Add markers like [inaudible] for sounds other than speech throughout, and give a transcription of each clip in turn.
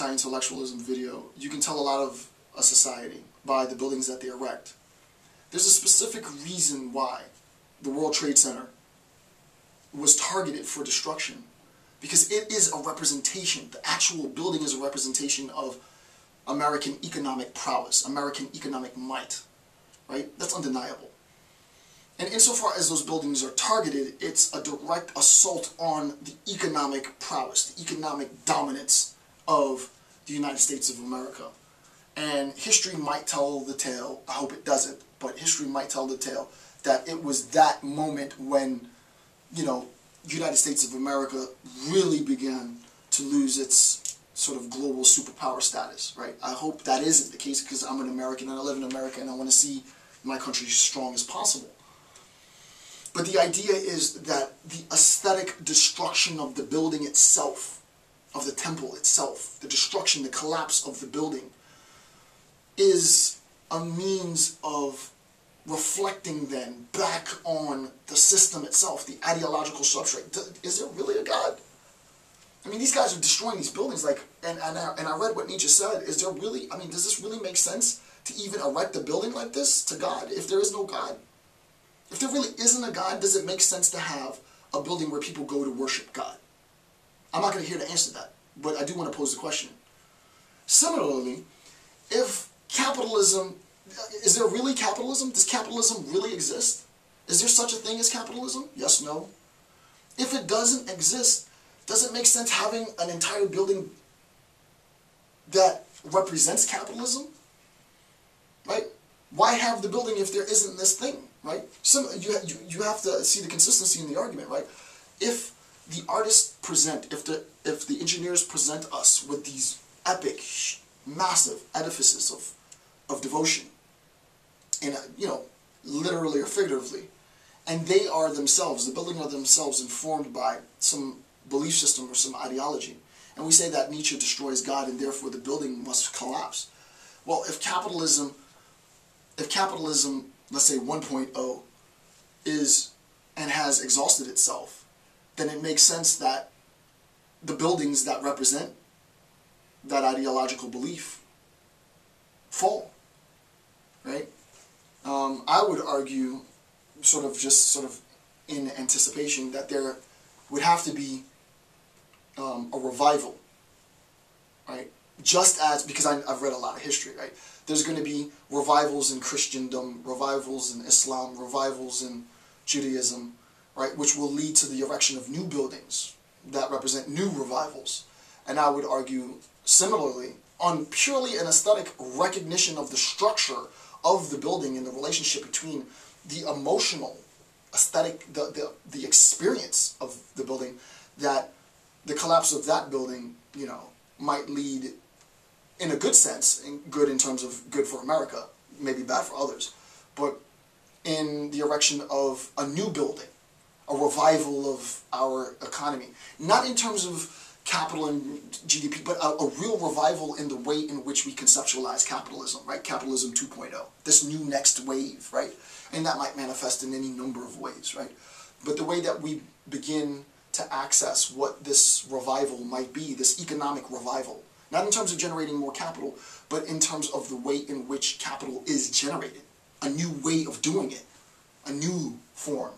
anti-intellectualism video, you can tell a lot of a society by the buildings that they erect. There's a specific reason why the World Trade Center was targeted for destruction because it is a representation, the actual building is a representation of American economic prowess, American economic might, right? That's undeniable. And insofar as those buildings are targeted, it's a direct assault on the economic prowess, the economic dominance of the United States of America. And history might tell the tale, I hope it doesn't, but history might tell the tale that it was that moment when, you know, United States of America really began to lose its sort of global superpower status, right? I hope that isn't the case because I'm an American and I live in America and I want to see my country as strong as possible. But the idea is that the aesthetic destruction of the building itself, of the temple itself, the destruction, the collapse of the building, is a means of reflecting then back on the system itself, the ideological substrate. Is there really a God? I mean, these guys are destroying these buildings, like, and, and, I, and I read what Nietzsche said. Is there really, I mean, does this really make sense to even erect a building like this to God if there is no God? If there really isn't a God, does it make sense to have a building where people go to worship God? I'm not going to here to answer that, but I do want to pose the question. Similarly, if capitalism, is there really capitalism? Does capitalism really exist? Is there such a thing as capitalism? Yes, no. If it doesn't exist, does it make sense having an entire building that represents capitalism? Right? Why have the building if there isn't this thing? Right? Some, you, you, you have to see the consistency in the argument, right? If the artists present, if the, if the engineers present us with these epic, massive edifices of, of devotion, and, uh, you know, literally or figuratively, and they are themselves, the building are themselves informed by some belief system or some ideology. And we say that Nietzsche destroys God and therefore the building must collapse. Well, if capitalism, if capitalism, let's say 1.0, is and has exhausted itself, then it makes sense that the buildings that represent that ideological belief fall, right? Um, I would argue, sort of just sort of in anticipation, that there would have to be um, a revival, right? Just as, because I, I've read a lot of history, right? There's going to be revivals in Christendom, revivals in Islam, revivals in Judaism, right? Which will lead to the erection of new buildings that represent new revivals. And I would argue similarly on purely an aesthetic recognition of the structure of the building and the relationship between the emotional aesthetic, the, the, the experience of the building, that the collapse of that building, you know, might lead in a good sense, in good in terms of good for America, maybe bad for others, but in the erection of a new building, a revival of our economy. Not in terms of capital and GDP, but a, a, real revival in the way in which we conceptualize capitalism, right? Capitalism 2.0, this new next wave, right? And that might manifest in any number of ways, right? But the way that we begin to access what this revival might be, this economic revival, not in terms of generating more capital, but in terms of the way in which capital is generated, a new way of doing it, a new form,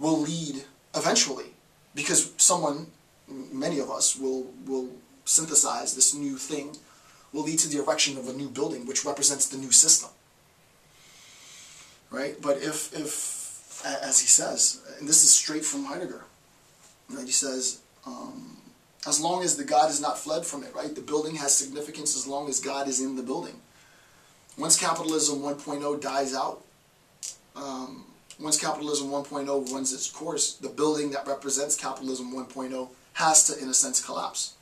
will lead eventually, because someone, many of us, will, will synthesize this new thing, will lead to the erection of a new building, which represents the new system. Right? But if, if as he says, and this is straight from Heidegger, right? He says, um, as long as the God is not fled from it, right? The building has significance as long as God is in the building. Once capitalism 1.0 dies out, um, once capitalism 1.0 runs its course, the building that represents capitalism 1.0 has to, in a sense, collapse.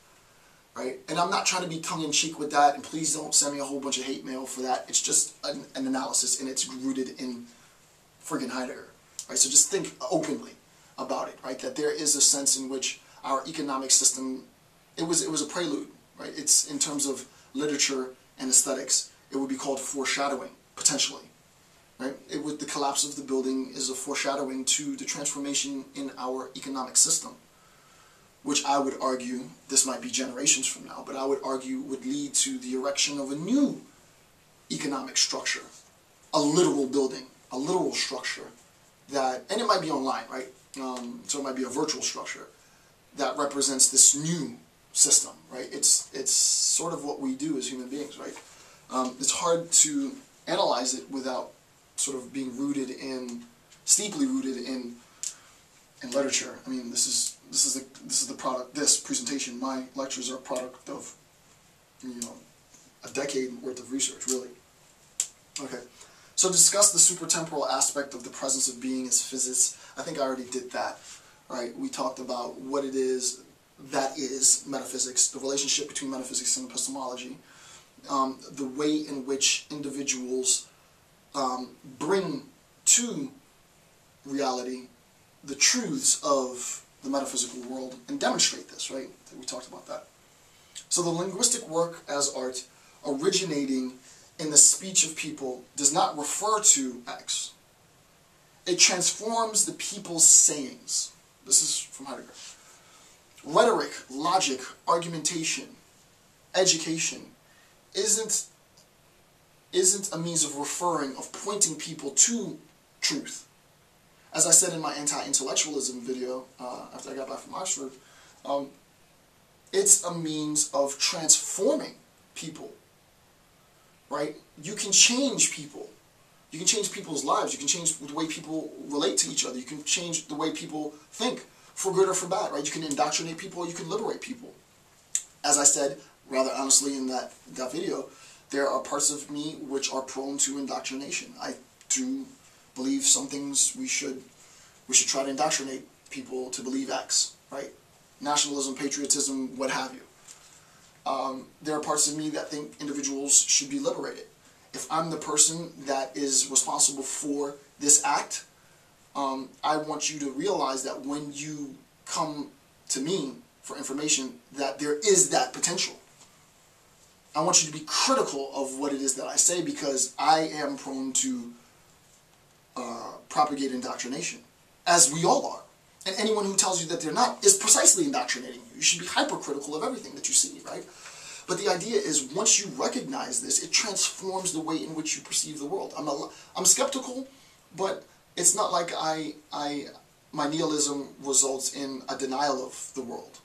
Right? And I'm not trying to be tongue-in-cheek with that, and please don't send me a whole bunch of hate mail for that. It's just an, an analysis, and it's rooted in friggin' Heidegger. Right? So just think openly about it, right? That there is a sense in which our economic system, it was, it was a prelude, right? It's in terms of literature and aesthetics, it would be called foreshadowing, potentially. Right? It would, the collapse of the building is a foreshadowing to the transformation in our economic system. which I would argue, this might be generations from now, but I would argue would lead to the erection of a new economic structure, a literal building, a literal structure that, and it might be online, right? Um, so it might be a virtual structure that represents this new system, right? It's it's sort of what we do as human beings, right? Um, it's hard to analyze it without sort of being rooted in, steeply rooted in, in literature. I mean, this is this is the this is the product. This presentation, my lectures are a product of, you know, a decade worth of research, really. Okay, so discuss the supertemporal aspect of the presence of being as physics. I think I already did that, right? We talked about what it is that is metaphysics, the relationship between metaphysics and epistemology, um, the way in which individuals um, bring to reality the truths of the metaphysical world and demonstrate this, right? We talked about that. So the linguistic work as art originating in the speech of people does not refer to X. It transforms the people's sayings. This is from Heidegger. Rhetoric, logic, argumentation, education isn't isn't a means of referring, of pointing people to truth. As I said in my anti-intellectualism video uh, after I got back from Oxford, um, it's a means of transforming people, right? You can change people. You can change people's lives. You can change the way people relate to each other. You can change the way people think, for good or for bad, right? You can indoctrinate people, you can liberate people. As I said, rather honestly in that, that video, there are parts of me which are prone to indoctrination. I do believe some things we should we should try to indoctrinate people to believe X, right? Nationalism, patriotism, what have you. Um, there are parts of me that think individuals should be liberated. If I'm the person that is responsible for this act, um, I want you to realize that when you come to me for information, that there is that potential. I want you to be critical of what it is that I say because I am prone to uh, propagate indoctrination, as we all are. And anyone who tells you that they're not is precisely indoctrinating you. You should be hypercritical of everything that you see, right? But the idea is once you recognize this, it transforms the way in which you perceive the world. I'm, a, I'm skeptical, but it's not like I, I, my nihilism results in a denial of the world,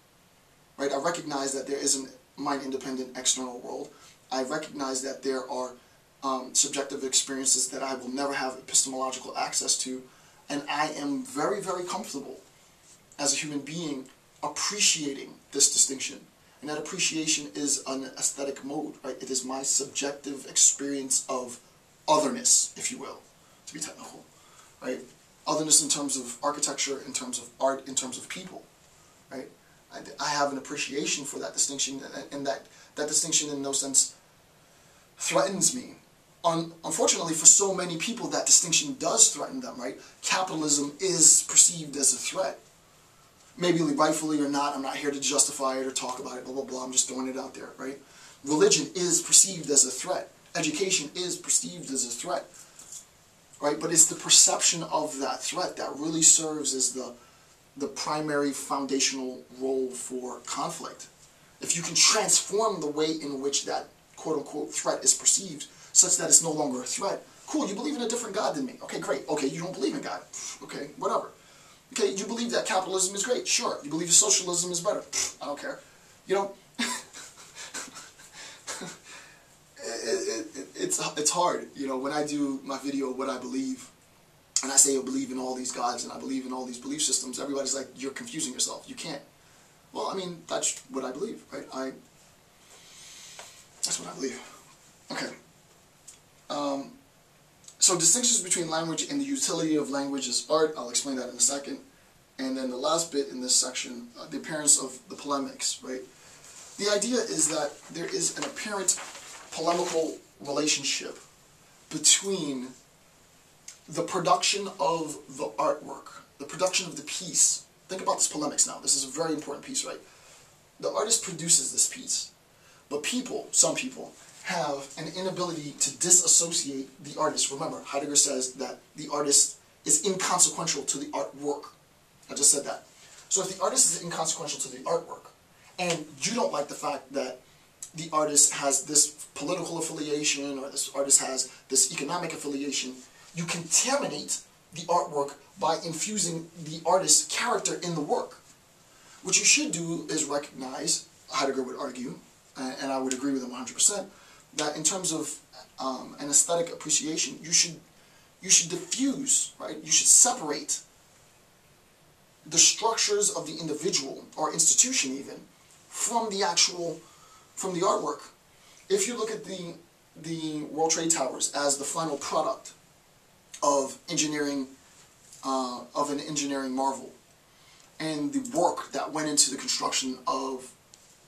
right? I recognize that there is a mind-independent external world. I recognize that there are um, subjective experiences that I will never have epistemological access to, and I am very, very comfortable as a human being appreciating this distinction. And that appreciation is an aesthetic mode, right? It is my subjective experience of otherness, if you will, to be technical, right? Otherness in terms of architecture, in terms of art, in terms of people, right? I, I have an appreciation for that distinction, and that, that distinction in no sense threatens me. Un, unfortunately, for so many people, that distinction does threaten them, right? Capitalism is perceived as a threat. Maybe rightfully or not, I'm not here to justify it or talk about it, blah, blah, blah, I'm just throwing it out there, right? Religion is perceived as a threat. Education is perceived as a threat, right? But it's the perception of that threat that really serves as the, the primary foundational role for conflict. If you can transform the way in which that quote-unquote threat is perceived such that it's no longer a threat, cool, you believe in a different God than me. Okay, great. Okay, you don't believe in God. Okay, whatever. Okay, you believe that capitalism is great. Sure. You believe socialism is better. I don't care. You know, [laughs] it, it, it's, it's hard. You know, when I do my video, what I believe, and I say I believe in all these gods and I believe in all these belief systems, everybody's like, you're confusing yourself. You can't. Well, I mean, that's what I believe, right? I, that's what I believe. Okay. Um, so distinctions between language and the utility of language as art, I'll explain that in a second. And then the last bit in this section, uh, the appearance of the polemics, right? The idea is that there is an apparent polemical relationship between the production of the artwork, the production of the piece. Think about this polemics now. This is a very important piece, right? The artist produces this piece, but people, some people, have an inability to disassociate the artist. Remember, Heidegger says that the artist is inconsequential to the artwork. I just said that. So if the artist is inconsequential to the artwork, and you don't like the fact that the artist has this political affiliation or this artist has this economic affiliation, you contaminate the artwork by infusing the artist's character in the work. What you should do is recognize, Heidegger would argue, and I would agree with him 100%, that in terms of um, an aesthetic appreciation, you should you should diffuse, right? You should separate the structures of the individual or institution even from the actual from the artwork. If you look at the the World Trade Towers as the final product of engineering uh, of an engineering marvel and the work that went into the construction of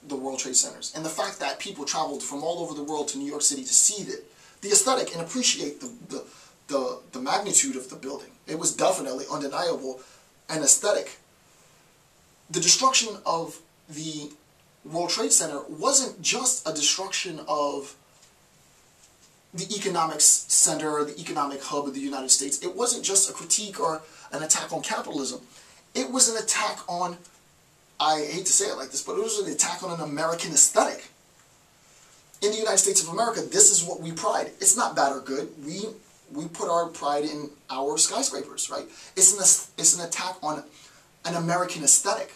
the World Trade Centers and the fact that people traveled from all over the world to New York City to see the, the aesthetic and appreciate the, the, the, the magnitude of the building. It was definitely undeniable and aesthetic. The destruction of the World Trade Center wasn't just a destruction of the economic center, the economic hub of the United States. It wasn't just a critique or an attack on capitalism. It was an attack on, I hate to say it like this, but it was an attack on an American aesthetic. In the United States of America, this is what we pride. It's not bad or good. We we put our pride in our skyscrapers, right? It's an, it's an attack on an American aesthetic.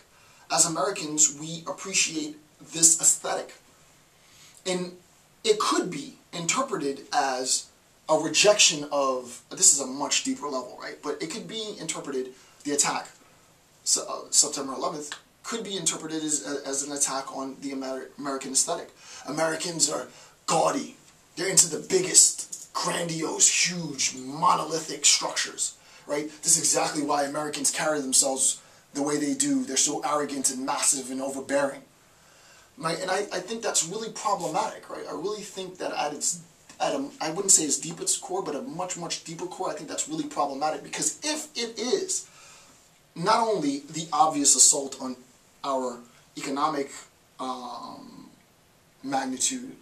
As Americans, we appreciate this aesthetic. And it could be interpreted as a rejection of, this is a much deeper level, right? But it could be interpreted, the attack, so, uh, September 11th, could be interpreted as, as an attack on the Amer American aesthetic. Americans are gaudy. They're into the biggest, grandiose, huge, monolithic structures, right? This is exactly why Americans carry themselves the way they do. They're so arrogant and massive and overbearing. Right? And I, I think that's really problematic, right? I really think that at its, at a, I wouldn't say as deep its core, but a much, much deeper core, I think that's really problematic because if it is not only the obvious assault on our economic um, magnitude,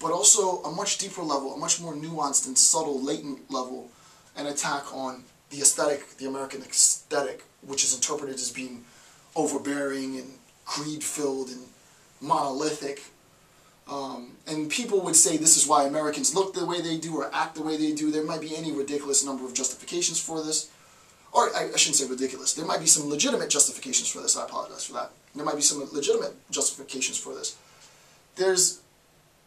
but also a much deeper level, a much more nuanced and subtle, latent level, an attack on the aesthetic, the American aesthetic, which is interpreted as being overbearing and greed-filled and monolithic. Um, and people would say this is why Americans look the way they do or act the way they do. There might be any ridiculous number of justifications for this. Or I, I shouldn't say ridiculous. There might be some legitimate justifications for this. I apologize for that. There might be some legitimate justifications for this. There's,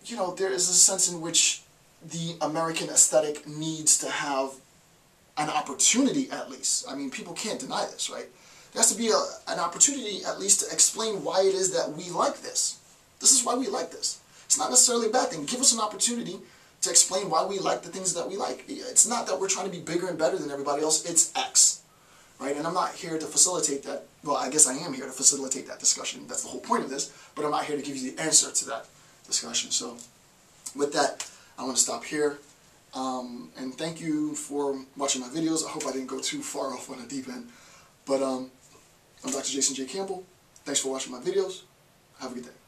you know, there is a sense in which the American aesthetic needs to have an opportunity at least. I mean, people can't deny this, right? There has to be a, an opportunity at least to explain why it is that we like this. This is why we like this. It's not necessarily a bad thing. Give us an opportunity to explain why we like the things that we like. It's not that we're trying to be bigger and better than everybody else. It's X. Right? And I'm not here to facilitate that. Well, I guess I am here to facilitate that discussion. That's the whole point of this. But I'm not here to give you the answer to that discussion. So with that, I want to stop here. Um, and thank you for watching my videos. I hope I didn't go too far off on a deep end. But um, I'm Dr. Jason J. Campbell. Thanks for watching my videos. Have a good day.